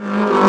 you